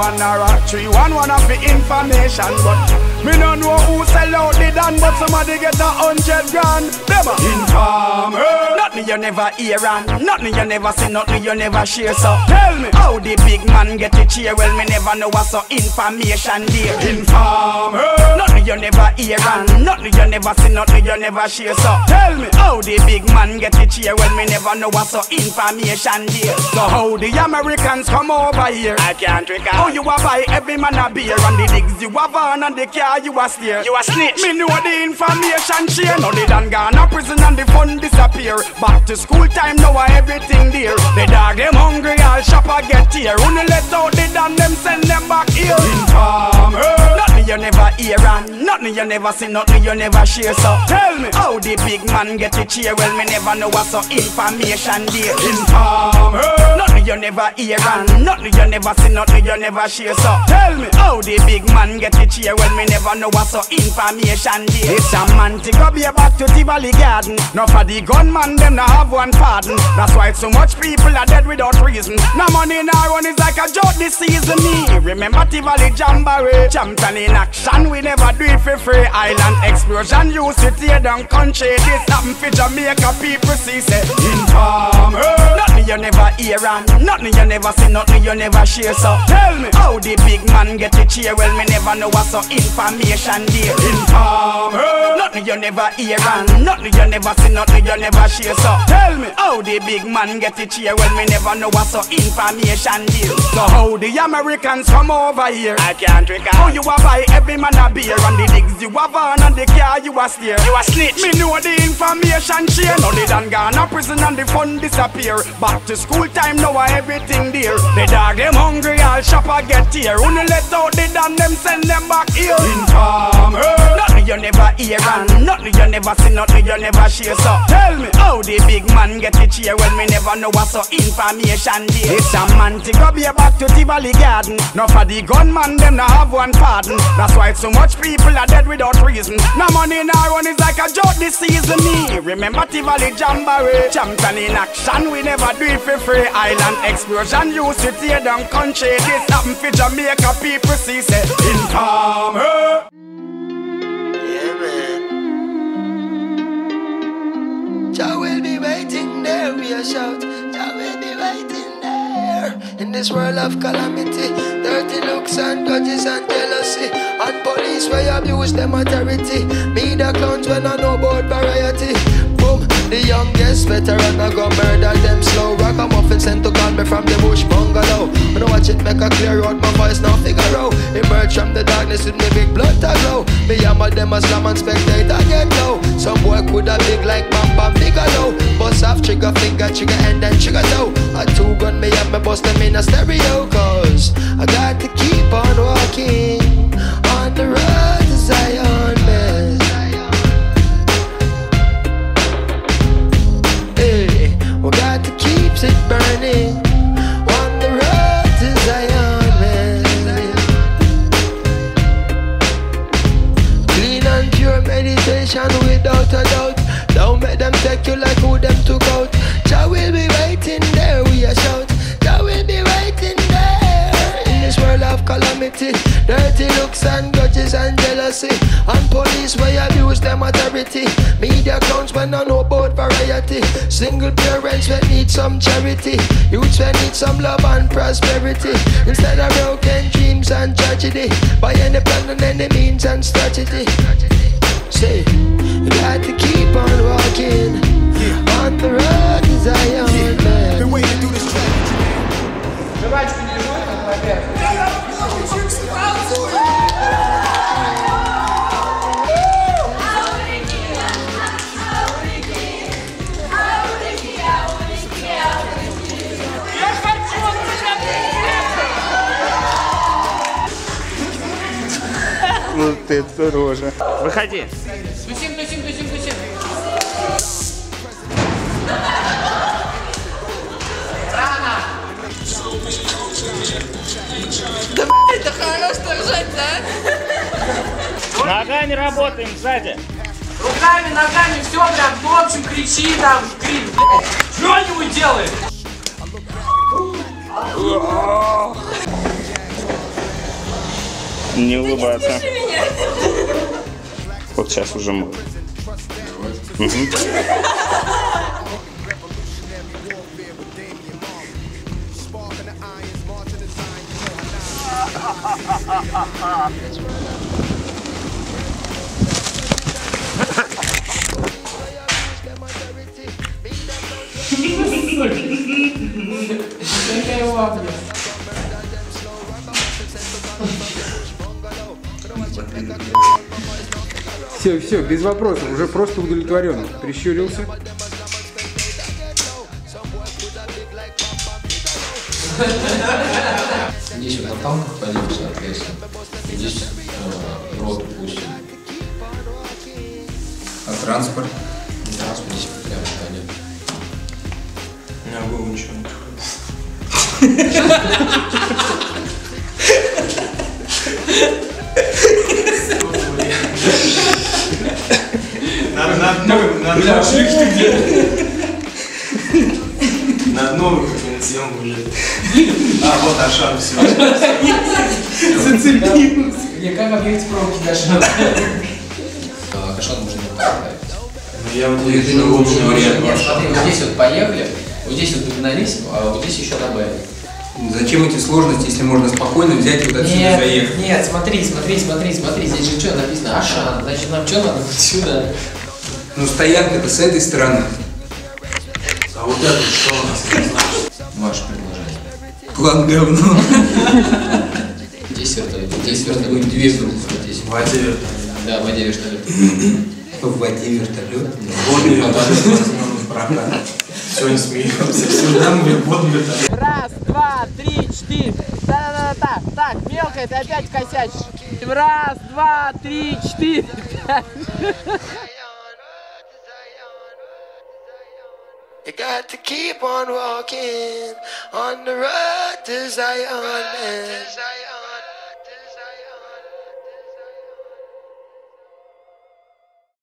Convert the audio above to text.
one or a three one one of the information, but me no know who sell out the dan, but somebody get a hundred grand. Them a informer. Nothing you never hear and nothing you never see, nothing you never share. So tell me how the big man get the cheer. Well, me never know what's so information there. Informer. Nothing you never hear and nothing you never see, nothing you never share. So tell me how the big man get the cheer. Well, me never know what's so information there. So how the Americans come over here? I can't recall. How you a buy every man a beer and the digs you a van and the car you a steer. You a snitch. Me know the information share. Now they done gone a prison and the fun disappear. Back to school time now everything there. The dog them hungry, all shopper get here. Only let out the dan them send them back here. Informer. You never hear and nothing you never see, nothing you never share. So tell me how the big man get the cheer. Well, me never know what's so information there. Informer. Nothing you never hear and nothing you never see, nothing you never share. So tell me how the big man get the cheer. Well, me never know what's so information there. It's a man to go be back to Tivoli Garden. No for the gunman, them no have one pardon. That's why so much people are dead without reason. No money our run is like a joke this season. Me remember Tivoli Jamboree, champion in action. We never do it for free. Island explosion used to tear down country. This happen for Jamaica people see say informer. You never hear and nothing you never see, nothing you never share. So tell me how the big man get the cheer. Well, me never know what's so information there. Informer. Nothing you never hear and nothing you never see, nothing you never share. So tell me how the big man get the cheer. Well, me never know what's so information there. So how the Americans come over here? I can't recall. How you a buy every man a beer and the digs you a van and the car you a steer. You a snitch. Me know the information share. Now they done gone a prison and the fun disappear. Back to school time now everything dear. The dog them hungry, all shopper get here. Only let out the dan them send them back here. Informer. Nothing you never hear and nothing you never see, nothing you never share. So tell me how the big man get the cheer. when me never know what's so information there. It's a man to go be back to Tivoli Garden. No for the gunman, them no have one pardon. That's why so much people are dead without reason. No money our run is like a joke this season. Me remember Tivoli Jamboree, champion in action. We never do it for free. Island explosion used to tear down country. This happen for Jamaica people see say informer. Jah will be waiting there, we a shout. Jah will be waiting there. In this world of calamity, dirty looks and grudges and jealousy, and police where abuse them authority. Me the clowns when I know about variety. The youngest veteran I go murder them slow. Rock a muffin sent to call me from the bush bungalow. When I watch it make a clear out my voice now figure out. Emerge from the darkness with me big blood to glow. Me hammer them a slam and spectator get low. Some boy coulda big like Bam Bam Bigelow. Bust off trigger finger, trigger and then trigger toe. A two gun me up, me bust them in a stereo. Cause I got to keep on walking on the road you like who them took out. Jah will be waiting there, we a shout. Jah will be waiting there in this world of calamity. Dirty looks and grudges and jealousy. And police where abuse them authority. Media clowns when I know about variety. Single parents when need some charity. Youths when need some love and prosperity. Instead of broken dreams and tragedy. By any plan and any means and strategy. Say, you got to keep on walking Жвачку не жуй, во-первых. Да я плохо сразу! Ну ты дороже. Выходи. Это хорош ржать, да? Ногами работаем сзади. Руками, ногами, все прям, ну, в общем, кричи там, крик, блядь. Что-нибудь делай. Не улыбаться. Вот сейчас уже можно. Какая лапня. Все, все, без вопросов, уже просто удовлетворен. Прищурился. Здесь вот на танках ходил, соответственно. Здесь э, рот пустим. А транспорт? Транспорт здесь прям ходит. У меня голову ничего не на одной, на одной На одной съемку уже. А, вот Ашан, все. Не, как объект пробки даже. А, Кашан можно вот так ставить. Ну, я вот вижу не лучший лучший вариант. Нет, смотри, вот здесь вот поехали, вот здесь вот догнались, а вот здесь еще добавили. Зачем эти сложности, если можно спокойно взять и вот отсюда Нет, заехать? нет, смотри, смотри, смотри, смотри, здесь же что написано? Ашан, значит нам что надо вот сюда? Ну стоянка-то с этой стороны. А вот это что у нас План говно. Здесь вертолет, здесь вертолет, две группы здесь. В воде вертолет. Да, в воде вертолет. В воде вертолет. Водный вертолет не смеемся. Все, нам водный вертолет. Раз, два, три, четыре. Да-да-да-да. Так, мелкая, ты опять косячишь. Раз, два, три, четыре. пять. You got to keep on walking on the road to Zion.